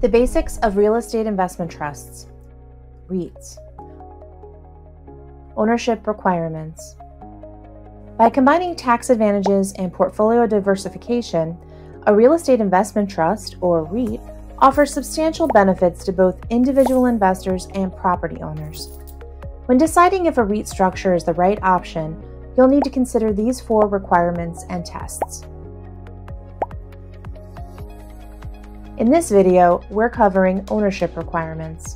The basics of real estate investment trusts REITs. Ownership requirements. By combining tax advantages and portfolio diversification, a real estate investment trust, or REIT, offers substantial benefits to both individual investors and property owners. When deciding if a REIT structure is the right option, you'll need to consider these four requirements and tests. In this video, we're covering ownership requirements.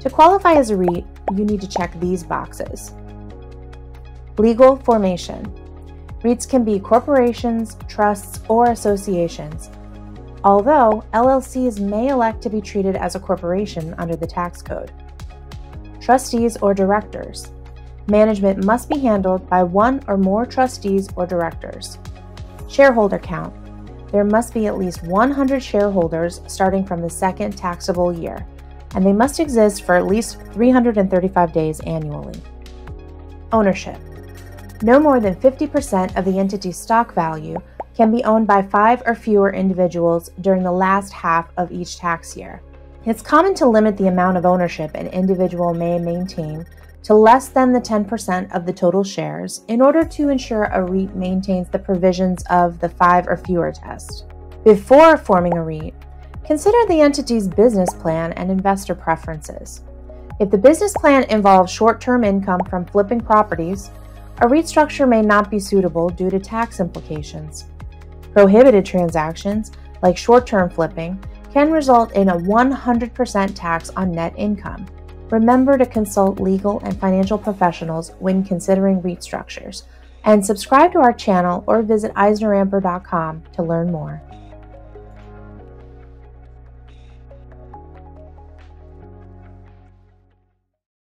To qualify as a REIT, you need to check these boxes. Legal formation. REITs can be corporations, trusts, or associations, although LLCs may elect to be treated as a corporation under the tax code. Trustees or directors. Management must be handled by one or more trustees or directors. Shareholder count there must be at least 100 shareholders starting from the second taxable year, and they must exist for at least 335 days annually. Ownership No more than 50% of the entity's stock value can be owned by five or fewer individuals during the last half of each tax year. It's common to limit the amount of ownership an individual may maintain to less than the 10% of the total shares in order to ensure a REIT maintains the provisions of the five or fewer test. Before forming a REIT, consider the entity's business plan and investor preferences. If the business plan involves short term income from flipping properties, a REIT structure may not be suitable due to tax implications. Prohibited transactions, like short term flipping, can result in a 100% tax on net income. Remember to consult legal and financial professionals when considering REIT structures, and subscribe to our channel or visit eisneramper.com to learn more.